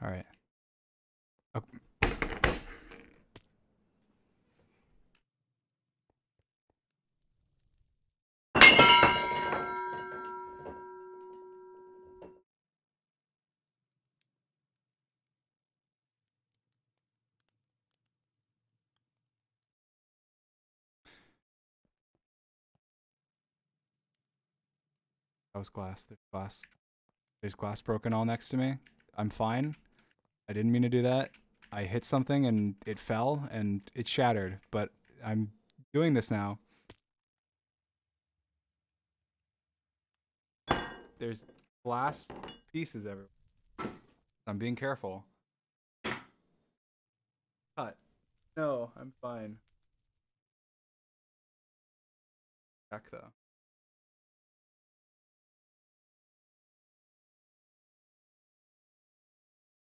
All right. That was glass. There's glass. There's glass broken all next to me. I'm fine. I didn't mean to do that. I hit something and it fell and it shattered, but I'm doing this now. There's glass pieces everywhere. I'm being careful. Cut. No, I'm fine. Check though.